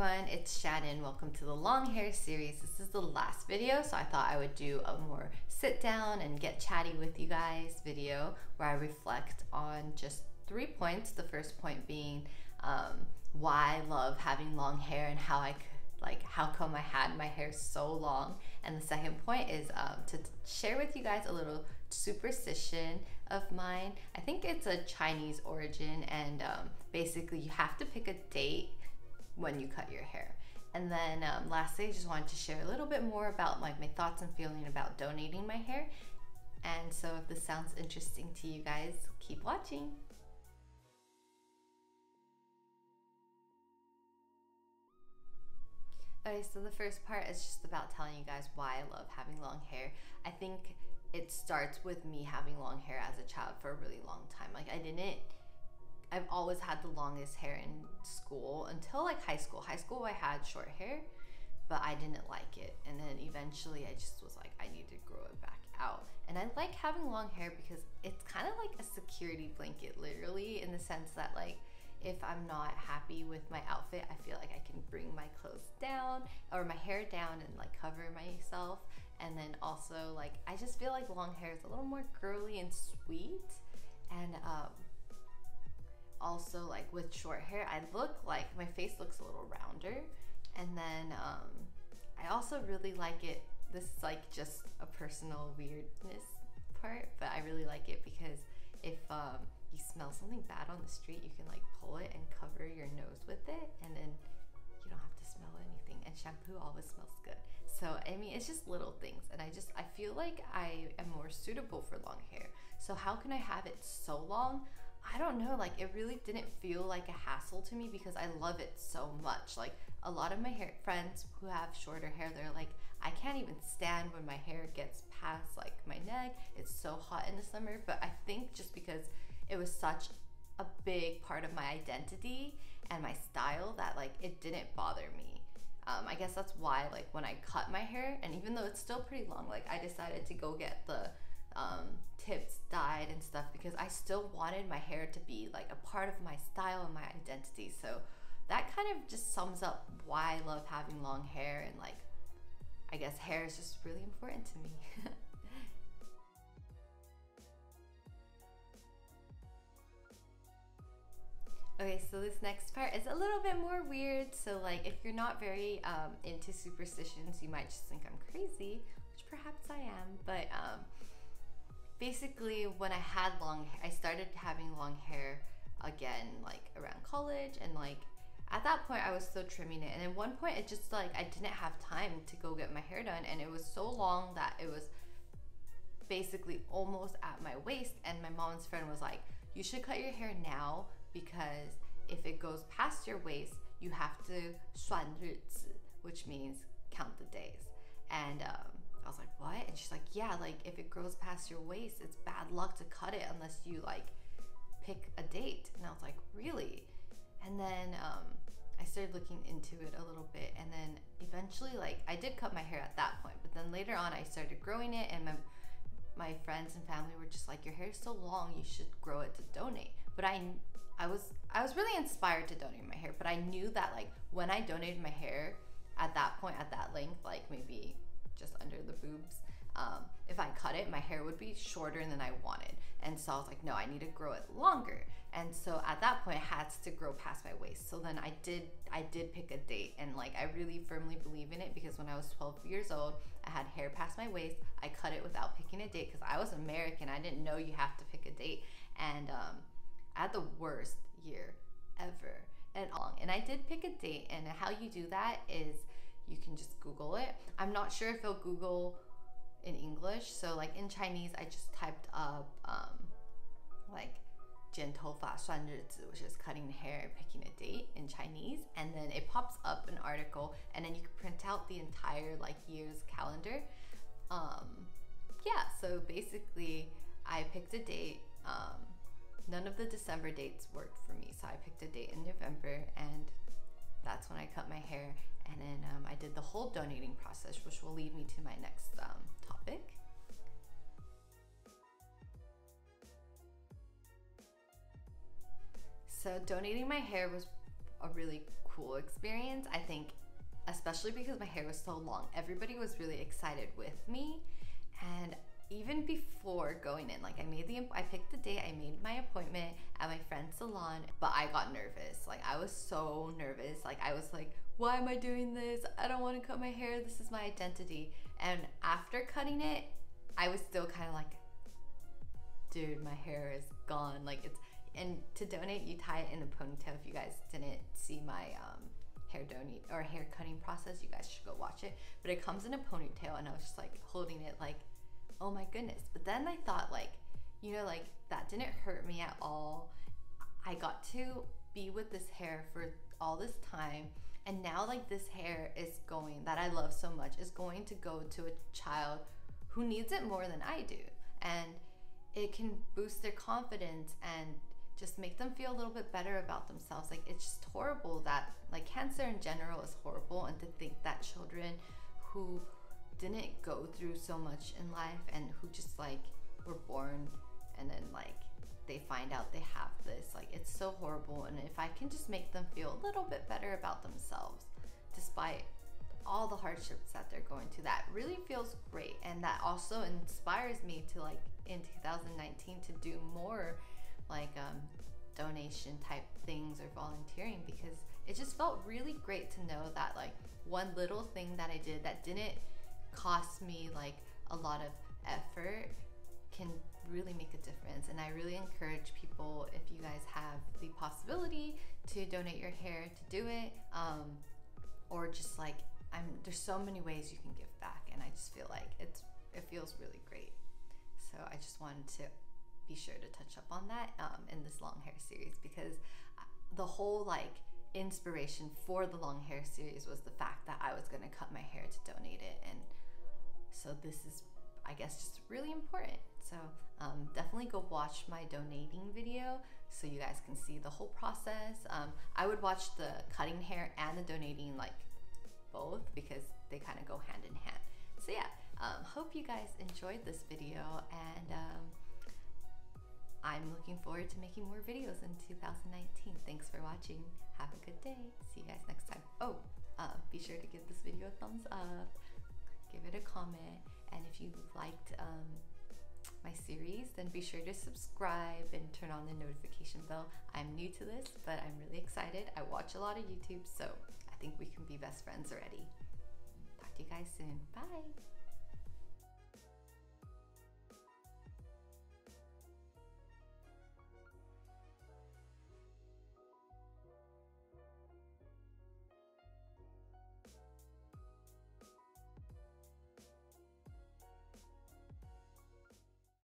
everyone, it's Shannon. Welcome to the long hair series. This is the last video, so I thought I would do a more sit down and get chatty with you guys video where I reflect on just three points. The first point being um, why I love having long hair and how I like how come I had my hair so long. And the second point is um, to share with you guys a little superstition of mine. I think it's a Chinese origin, and um, basically you have to pick a date when you cut your hair. And then um, lastly, I just wanted to share a little bit more about like my thoughts and feeling about donating my hair. And so if this sounds interesting to you guys, keep watching. Okay, so the first part is just about telling you guys why I love having long hair. I think it starts with me having long hair as a child for a really long time. Like I didn't I've always had the longest hair in school until like high school. High school, I had short hair, but I didn't like it. And then eventually, I just was like, I need to grow it back out. And I like having long hair because it's kind of like a security blanket, literally, in the sense that, like, if I'm not happy with my outfit, I feel like I can bring my clothes down or my hair down and like cover myself. And then also, like, I just feel like long hair is a little more girly and sweet. And um, also like with short hair, I look like my face looks a little rounder. And then um, I also really like it. This is like just a personal weirdness part, but I really like it because if um, you smell something bad on the street, you can like pull it and cover your nose with it, and then you don't have to smell anything. And shampoo always smells good. So I mean, it's just little things, and I just I feel like I am more suitable for long hair. So how can I have it so long? I don't know, like it really didn't feel like a hassle to me because I love it so much. Like a lot of my hair friends who have shorter hair, they're like, I can't even stand when my hair gets past like my neck. It's so hot in the summer. But I think just because it was such a big part of my identity and my style that like it didn't bother me. Um, I guess that's why like when I cut my hair and even though it's still pretty long, like I decided to go get the um, tips dyed and stuff because I still wanted my hair to be like a part of my style and my identity. So that kind of just sums up why I love having long hair and like I guess hair is just really important to me. Okay, so this next part is a little bit more weird. So like if you're not very um, into superstitions, you might just think I'm crazy, which perhaps I am. But um, basically when I had long I started having long hair again like around college and like at that point I was still trimming it and at one point it just like I didn't have time to go get my hair done and it was so long that it was basically almost at my waist and my mom's friend was like you should cut your hair now because if it goes past your waist you have to 算日子 which means count the days and um, I was like, what? And she's like, yeah, like if it grows past your waist, it's bad luck to cut it unless you like pick a date. And I was like, really? And then um, I started looking into it a little bit, and then eventually, like I did cut my hair at that point, but then later on, I started growing it, and my my friends and family were just like, your hair is so long, you should grow it to donate. But I I was I was really inspired to donate my hair, but I knew that like when I donated my hair at that point at that length, like maybe just under the boobs. Um, if I cut it, my hair would be shorter than I wanted. And so I was like, no, I need to grow it longer. And so at that point, it had to grow past my waist. So then I did, I did pick a date, and like I really firmly believe in it because when I was 12 years old, I had hair past my waist. I cut it without picking a date because I was American. I didn't know you have to pick a date, and um, I had the worst year ever and. And I did pick a date, and how you do that is you can just Google it. I'm not sure if it'll Google in English. So like in Chinese, I just typed up um, like 剪头发算日子, which is cutting hair, picking a date in Chinese, and then it pops up an article, and then you can print out the entire like year's calendar. Um, yeah, so basically, I picked a date. Um, none of the December dates worked for me, so I picked a date in November, and that's when I cut my hair and then um, I did the whole donating process, which will lead me to my next um, topic. So donating my hair was a really cool experience. I think, especially because my hair was so long, everybody was really excited with me. And even before going in, like I made the, I picked the date, I made my appointment at my friend's salon, but I got nervous. Like I was so nervous. Like I was like, why am I doing this? I don't want to cut my hair. This is my identity. And after cutting it, I was still kind of like, dude, my hair is gone. Like it's, and to donate, you tie it in a ponytail. If you guys didn't see my um, hair donate or hair cutting process, you guys should go watch it. But it comes in a ponytail, and I was just like holding it, like, oh my goodness. But then I thought, like, you know, like that didn't hurt me at all. I got to be with this hair for all this time. And now, like, this hair is going, that I love so much, is going to go to a child who needs it more than I do. And it can boost their confidence and just make them feel a little bit better about themselves. Like it's just horrible that like cancer in general is horrible and to think that children who didn't go through so much in life and who just like were born and then like they find out they have this like it's so horrible. And if I can just make them feel a little bit better about themselves despite all the hardships that they're going to that really feels great. And that also inspires me to like in 2019 to do more like um, donation type things or volunteering because it just felt really great to know that like one little thing that I did that didn't cost me like a lot of effort can really make a difference. And I really encourage people if you guys have the possibility to donate your hair to do it um, or just like I'm there's so many ways you can give back and I just feel like it's it feels really great. So I just wanted to be sure to touch up on that um, in this long hair series because the whole like inspiration for the long hair series was the fact that I was going to cut my hair to donate it. And so this is, I guess, just really important. So um, definitely go watch my donating video so you guys can see the whole process. Um, I would watch the cutting hair and the donating like both because they kind of go hand in hand. So yeah, um, hope you guys enjoyed this video and um, I'm looking forward to making more videos in 2019. Thanks for watching. Have a good day. See you guys next time. Oh, uh, be sure to give this video a thumbs up, give it a comment, and if you liked um, my series, then be sure to subscribe and turn on the notification bell. I'm new to this, but I'm really excited. I watch a lot of YouTube, so I think we can be best friends already. Talk to you guys soon. Bye.